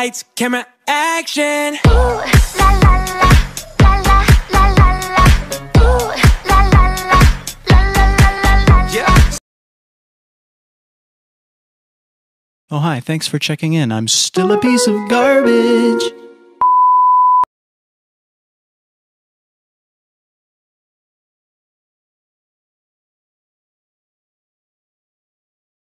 Lights, camera, action. Ooh, la la la, Oh, hi, thanks for checking in. I'm still a piece of garbage.